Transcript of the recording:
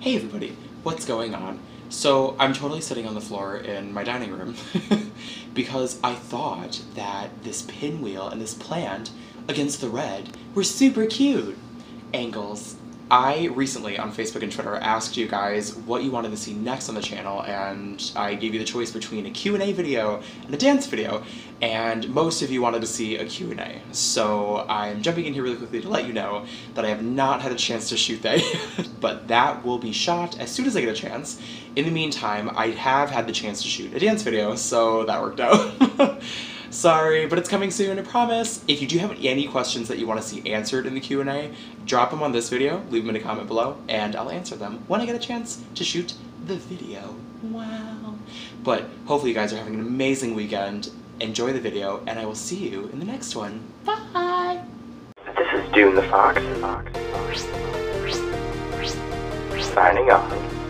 Hey everybody, what's going on? So I'm totally sitting on the floor in my dining room because I thought that this pinwheel and this plant against the red were super cute. Angles, I recently on Facebook and Twitter asked you guys what you wanted to see next on the channel and I gave you the choice between a Q&A video and a dance video and most of you wanted to see a Q&A. So I'm jumping in here really quickly to let you know that I have not had a chance to shoot that but that will be shot as soon as I get a chance. In the meantime, I have had the chance to shoot a dance video, so that worked out. Sorry, but it's coming soon, I promise. If you do have any questions that you want to see answered in the Q&A, drop them on this video, leave them in a comment below, and I'll answer them when I get a chance to shoot the video. Wow. But hopefully you guys are having an amazing weekend. Enjoy the video, and I will see you in the next one. Bye! This is Doon the Fox. Signing off.